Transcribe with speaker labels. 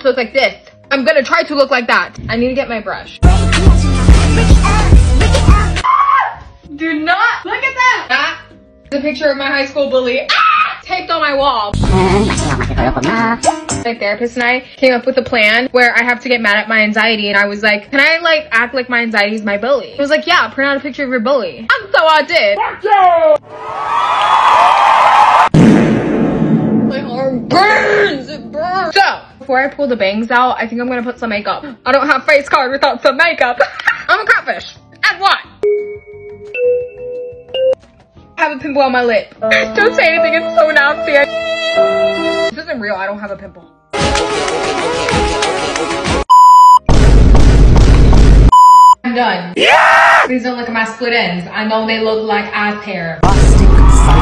Speaker 1: to look like this. I'm gonna try to look like that. I need to get my brush. Do not look at that. That is a picture of my high school bully. Ah! Taped on my wall. My therapist and I came up with a plan where I have to get mad at my anxiety and I was like, can I like act like my anxiety is my bully? He was like, yeah, print out a picture of your bully. And so I did. My before I pull the bangs out, I think I'm gonna put some makeup. I don't have face card without some makeup. I'm a catfish. And what? I have a pimple on my lip. Don't say anything, it's so nasty. This isn't real, I don't have a pimple. I'm done. Yeah! Please don't look at my split ends. I know they look like eye
Speaker 2: silent